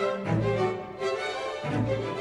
Música